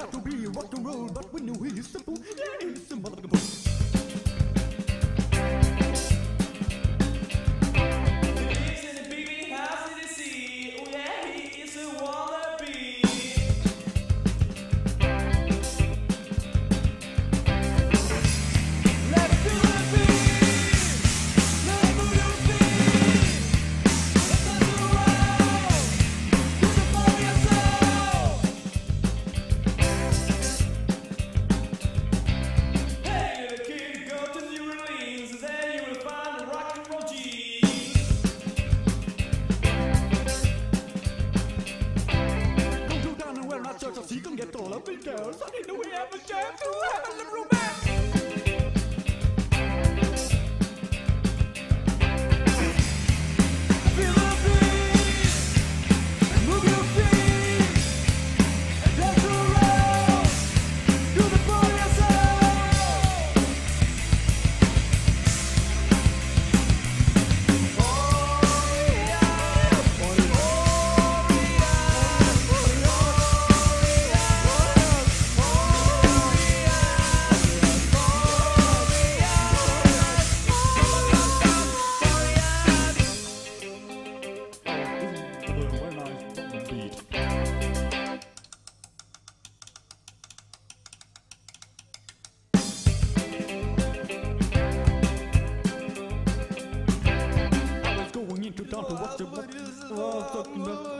had to be rock and roll, but we knew he's simple. Yeah, he's a. get all up and down. I didn't know we have a chance to down to what the fuck.